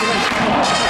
Congratulations.